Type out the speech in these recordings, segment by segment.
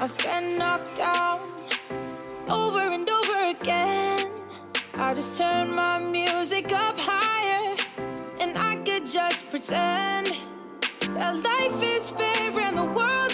I've been knocked down over and over again. I just turn my music up higher and I could just pretend that life is fair and the world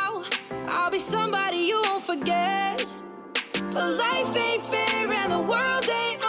I'll be somebody you won't forget. But life ain't fair and the world ain't